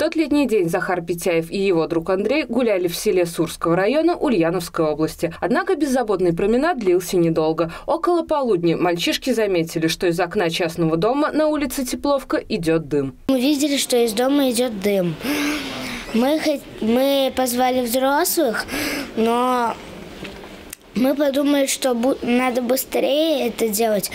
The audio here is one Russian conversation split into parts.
тот летний день Захар Петяев и его друг Андрей гуляли в селе Сурского района Ульяновской области. Однако беззаботный променад длился недолго. Около полудня мальчишки заметили, что из окна частного дома на улице Тепловка идет дым. Мы видели, что из дома идет дым. Мы, мы позвали взрослых, но мы подумали, что надо быстрее это делать.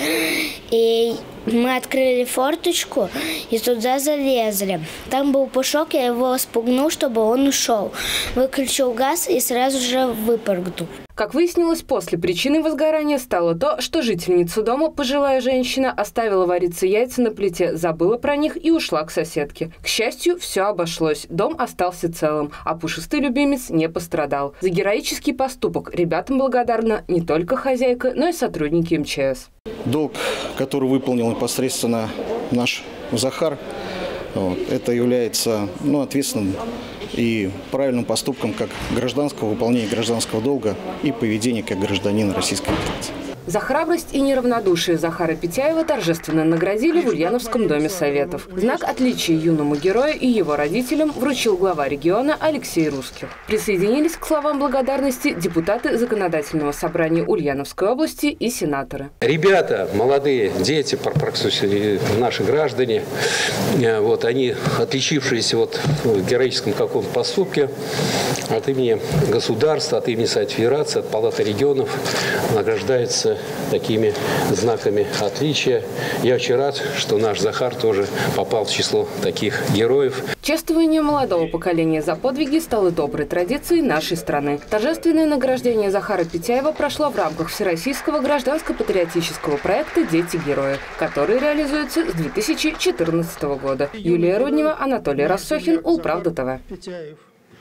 И мы открыли форточку и туда залезли. Там был пушок, я его спугнул, чтобы он ушел. Выключил газ и сразу же выпрыгнул. Как выяснилось, после причины возгорания стало то, что жительница дома, пожилая женщина, оставила вариться яйца на плите, забыла про них и ушла к соседке. К счастью, все обошлось. Дом остался целым, а пушистый любимец не пострадал. За героический поступок ребятам благодарна не только хозяйка, но и сотрудники МЧС. Долг, который выполнил непосредственно наш Захар, это является ну, ответственным и правильным поступком как гражданского выполнения гражданского долга и поведения как гражданина Российской Федерации. За храбрость и неравнодушие Захара Петяева торжественно наградили в Ульяновском доме Советов. Знак отличия юному герою и его родителям вручил глава региона Алексей Русских. Присоединились к словам благодарности депутаты Законодательного собрания Ульяновской области и сенаторы. Ребята, молодые, дети, практически наши граждане, э, вот, они отличившиеся вот в героическом каком-то поступке от имени государства, от имени Совета Федерации, от Палаты регионов награждаются такими знаками отличия. Я очень рад, что наш Захар тоже попал в число таких героев. Чествование молодого поколения за подвиги стало доброй традицией нашей страны. Торжественное награждение Захара Петяева прошло в рамках Всероссийского гражданско-патриотического проекта «Дети герои», который реализуется с 2014 года. Юлия Руднева, Анатолий Рассохин, Улправда ТВ.